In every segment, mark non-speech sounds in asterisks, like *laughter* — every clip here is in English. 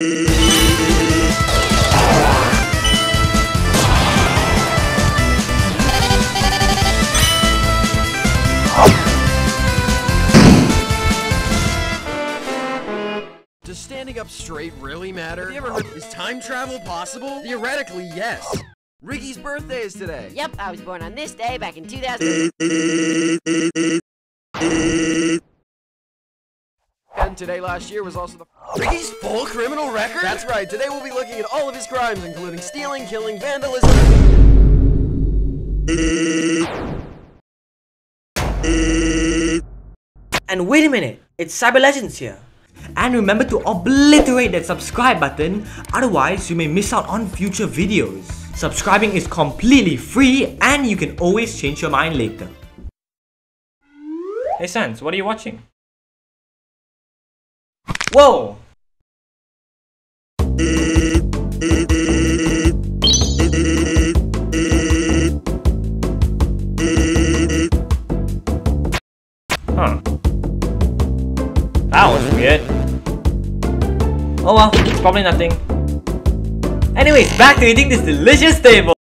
Does standing up straight really matter? Have you ever heard, is time travel possible? Theoretically, yes. Riggy's birthday is today. Yep, I was born on this day back in 2000. *laughs* And today last year was also the Riggy's full criminal record? That's right, today we'll be looking at all of his crimes, including stealing, killing, vandalism. And wait a minute, it's Cyber Legends here. And remember to obliterate that subscribe button, otherwise you may miss out on future videos. Subscribing is completely free and you can always change your mind later. Hey Sans, what are you watching? Whoa! Huh. That was weird. Oh well, it's probably nothing. Anyways, back to eating this delicious table.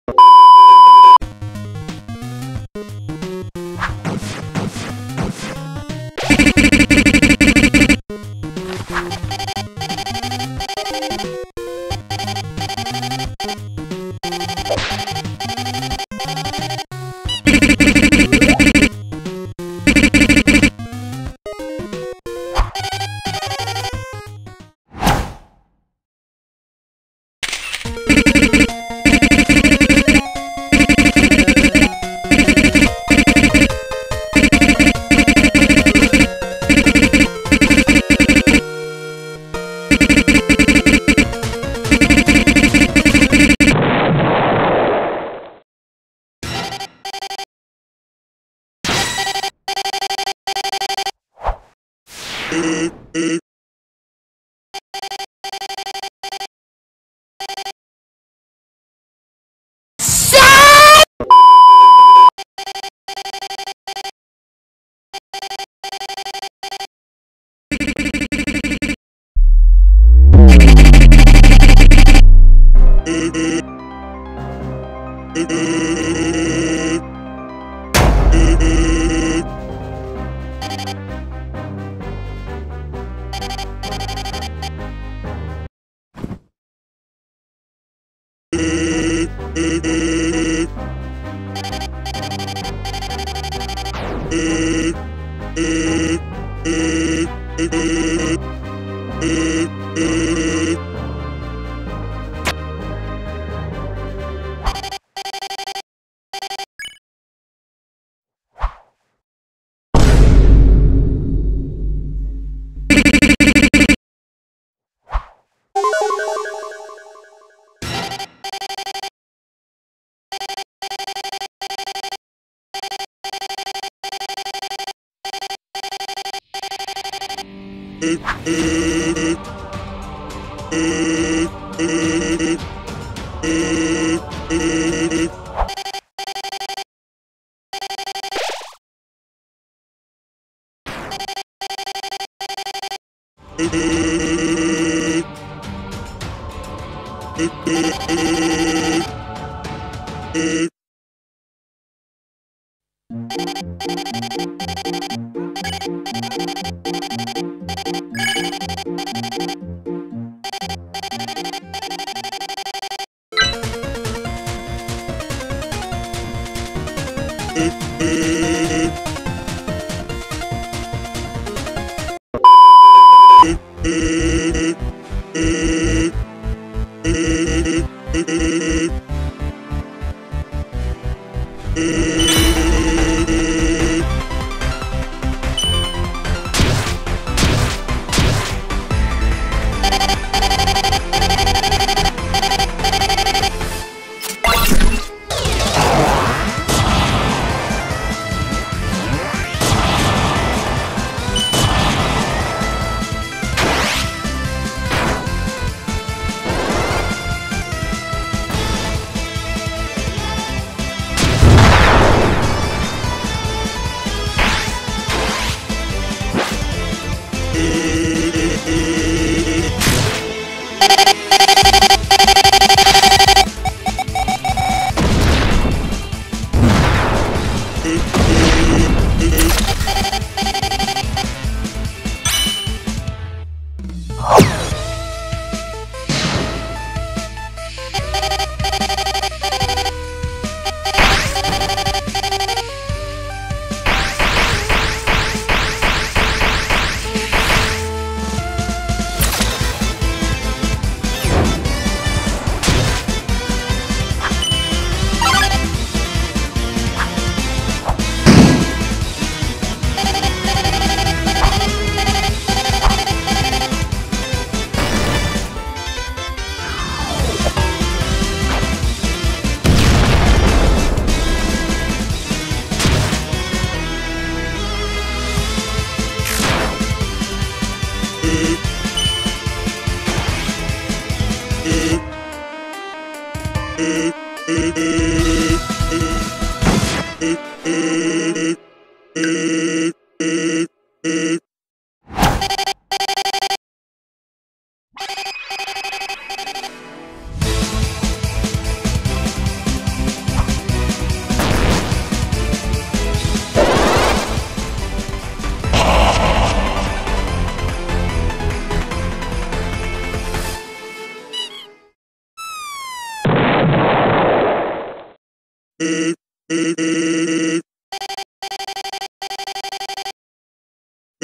え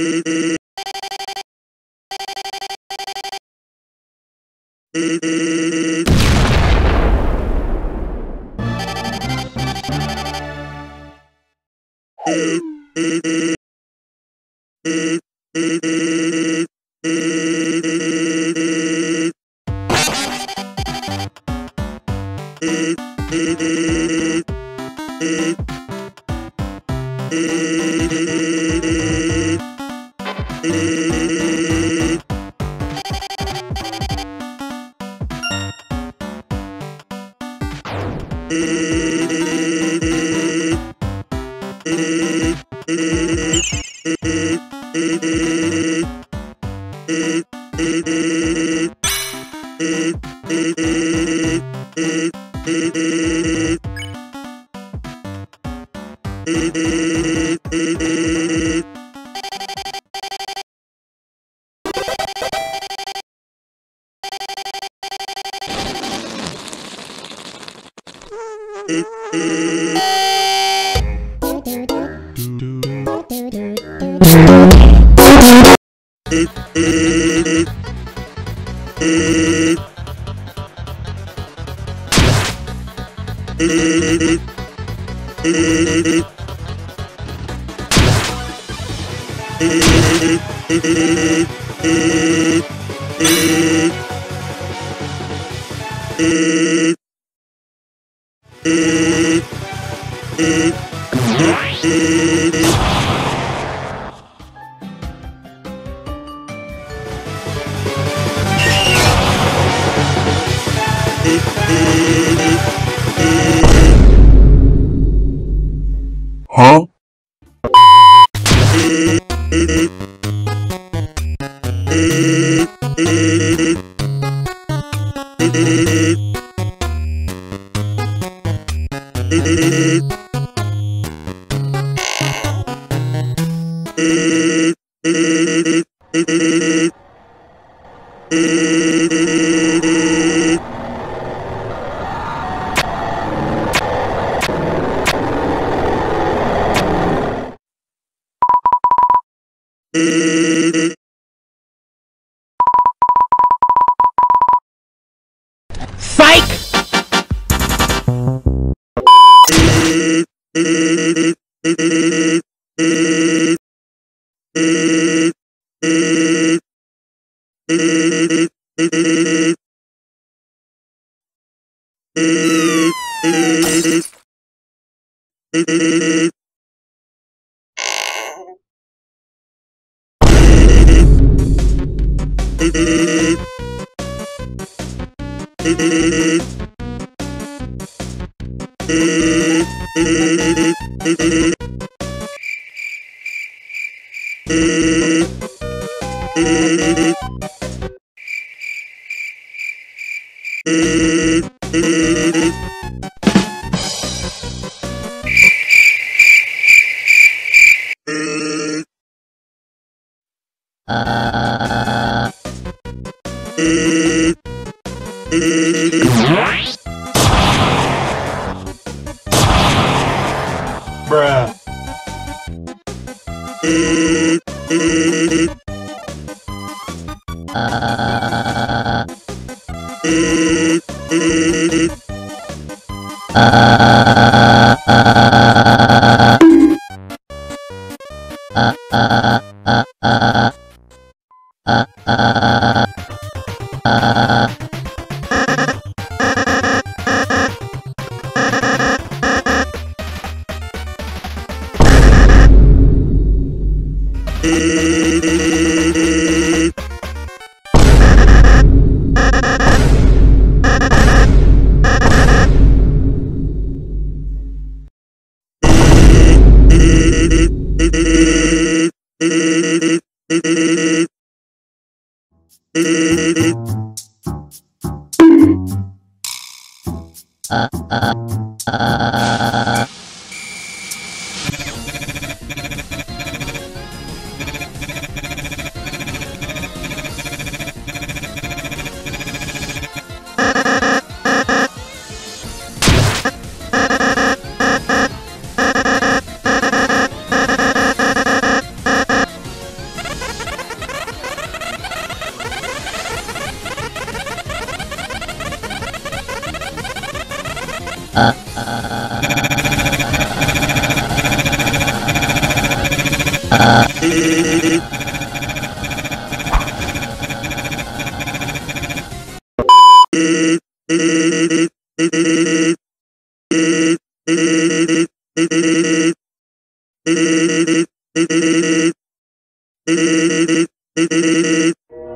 Thank you. Huh? Thank you. eh, eh, eh. eh.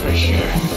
for sure.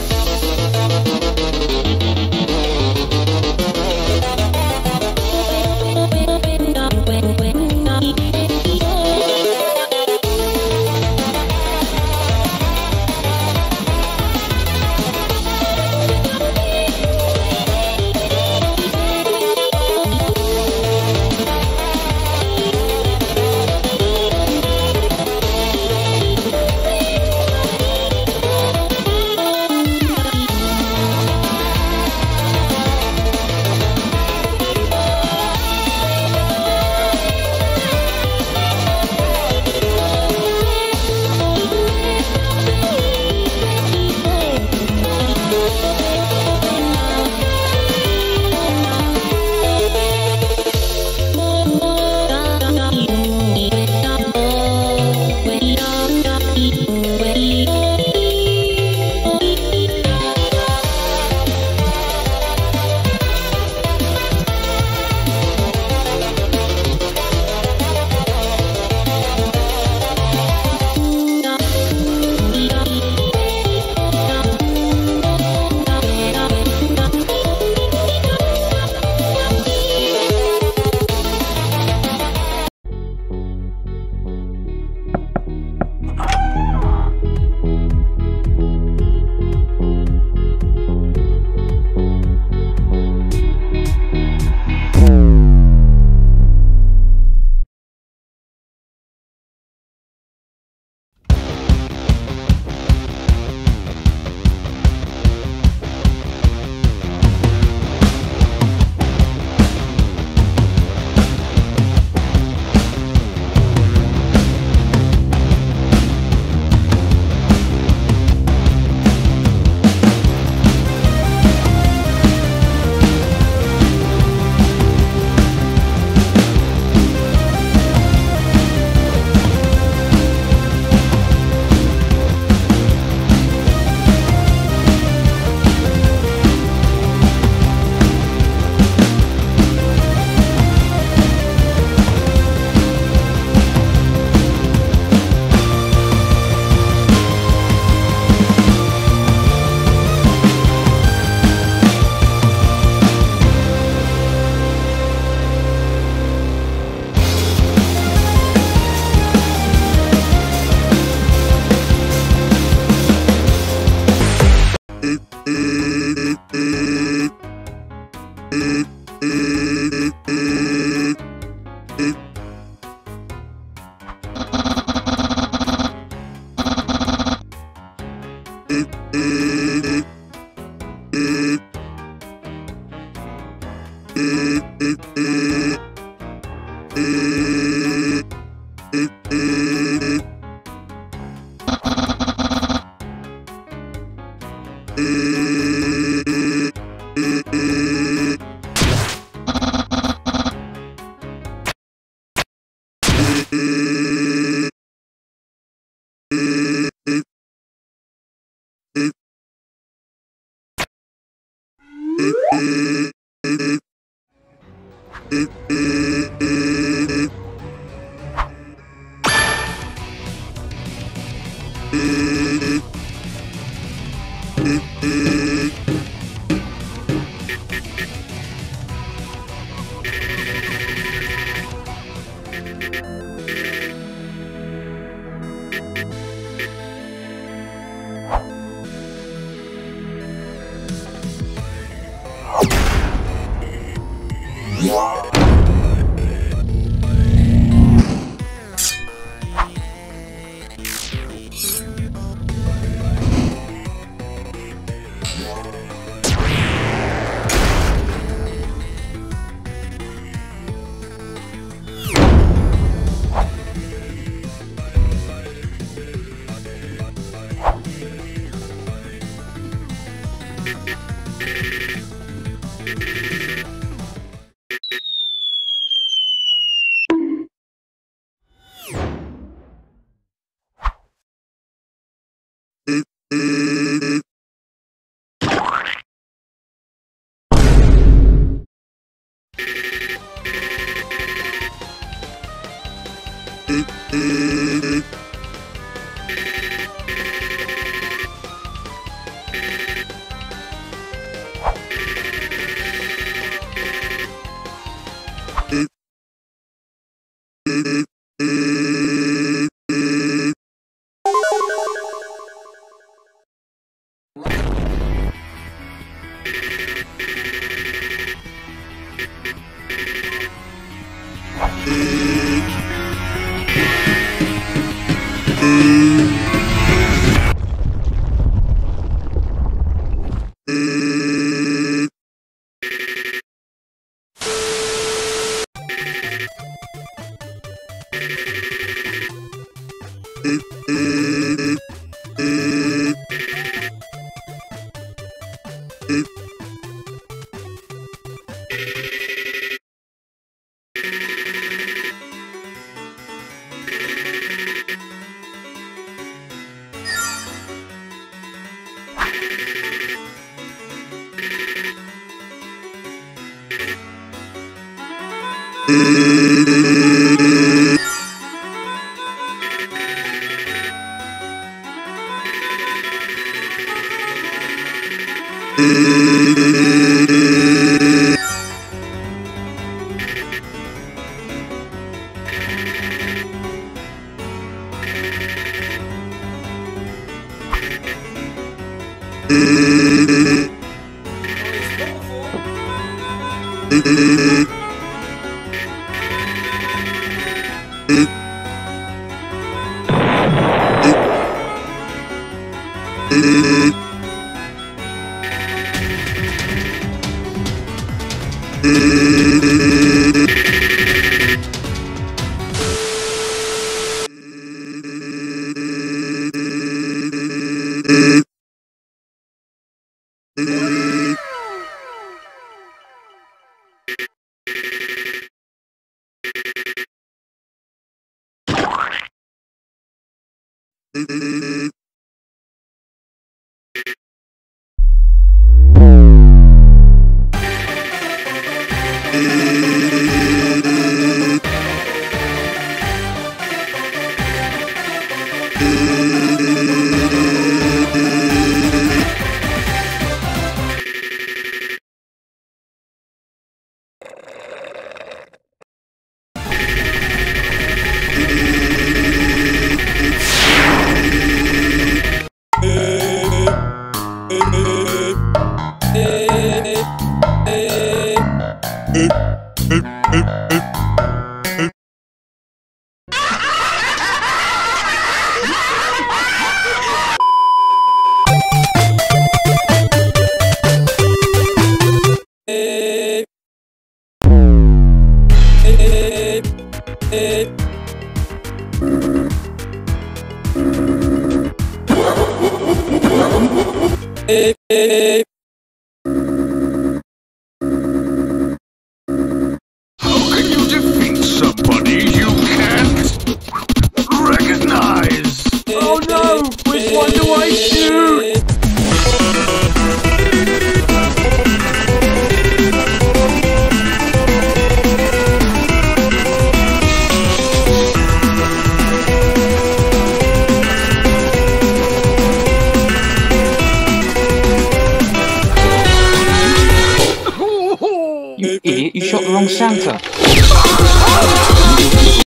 It is. えっ？Wrong center.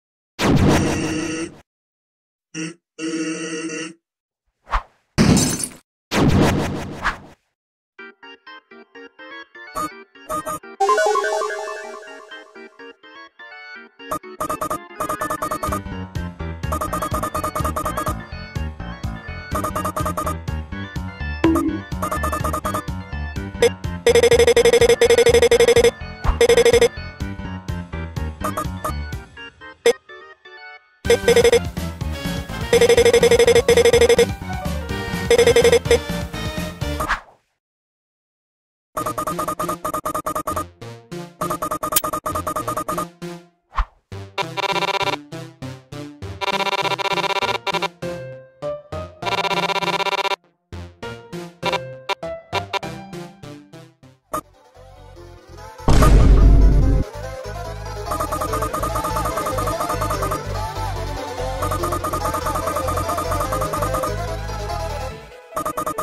Oh,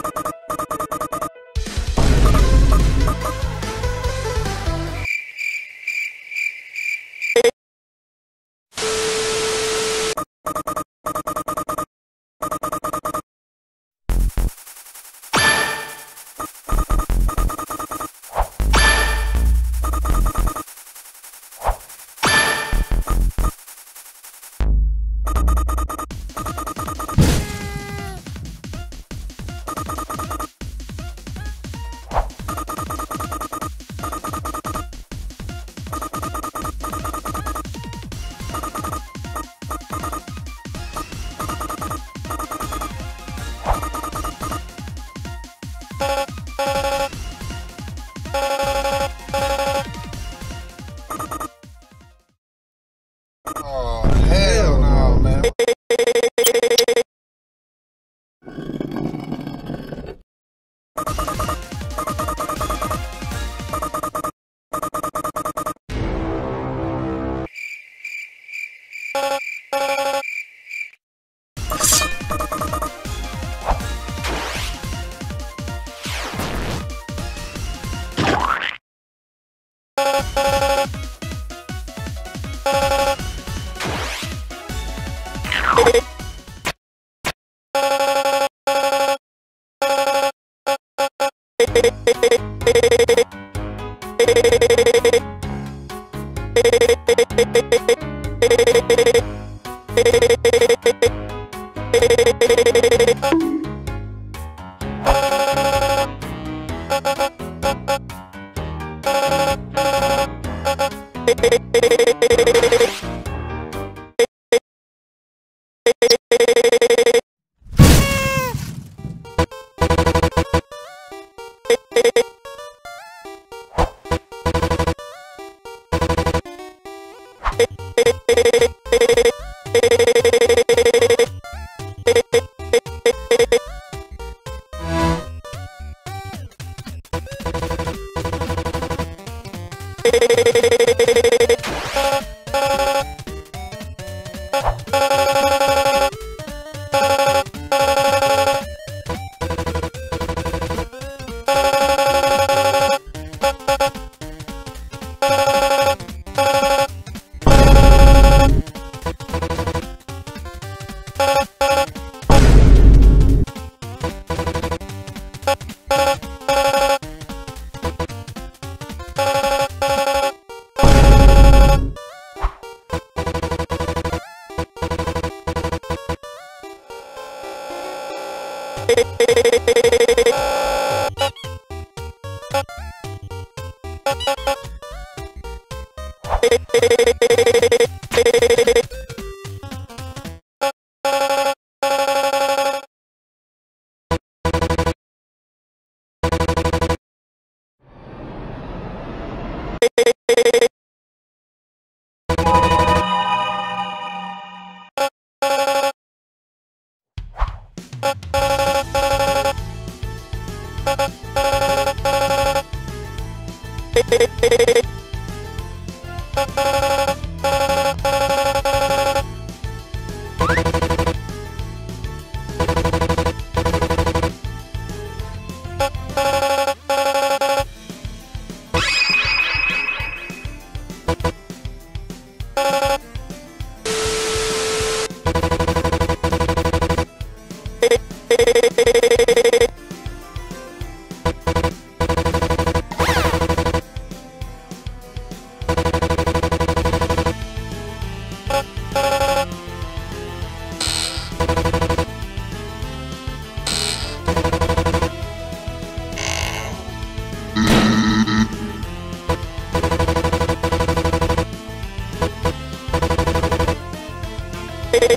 way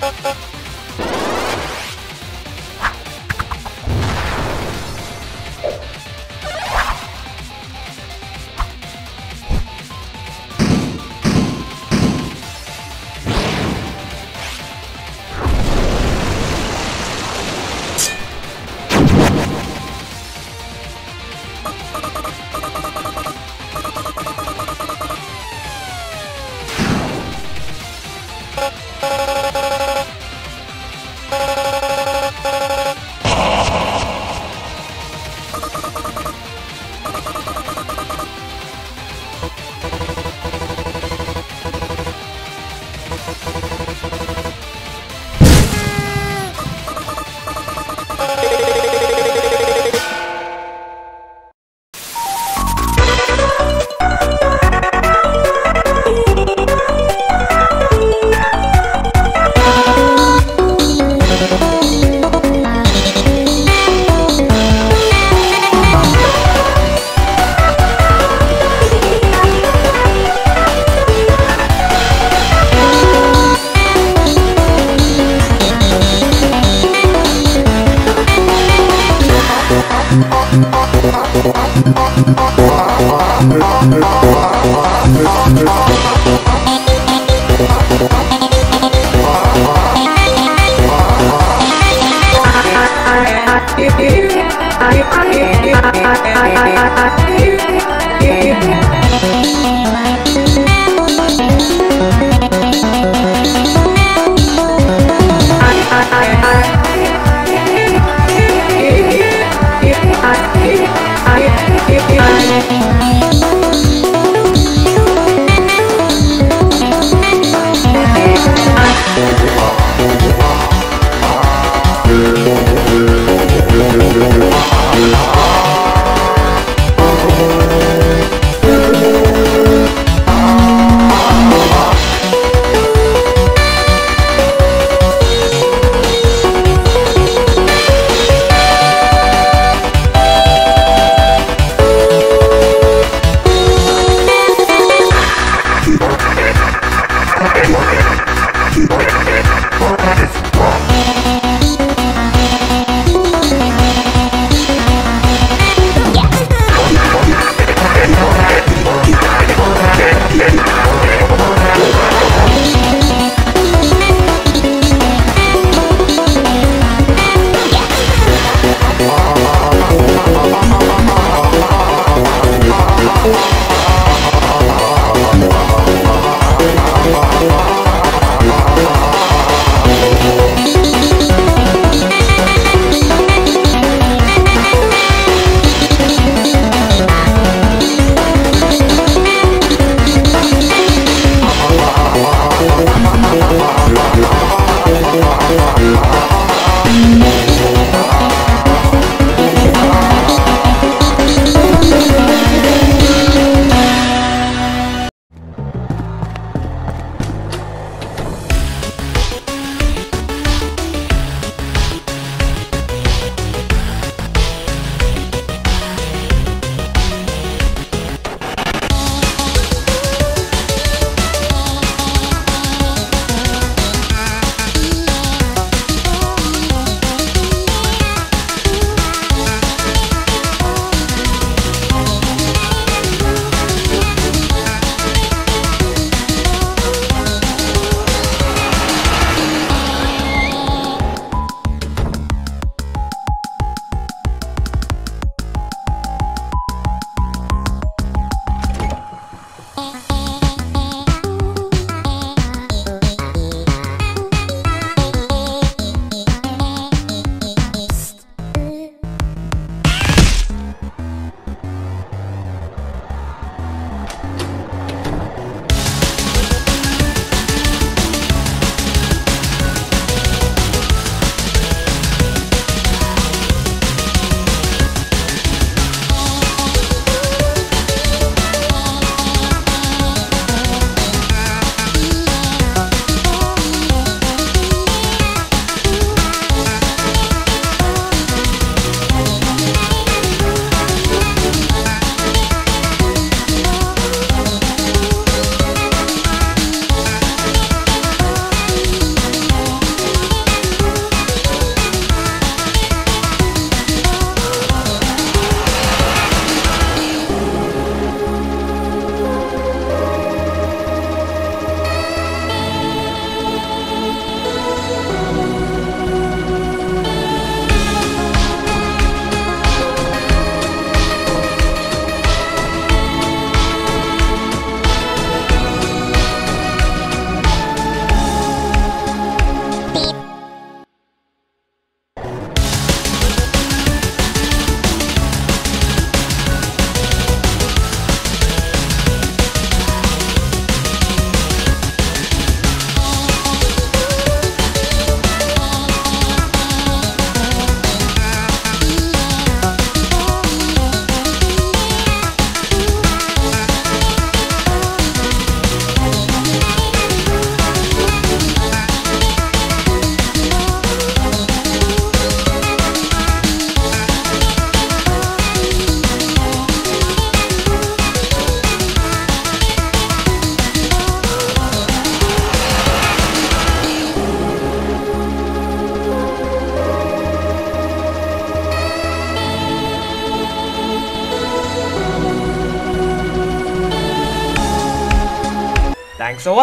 Ha ha ha.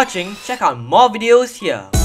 Watching, check out more videos here.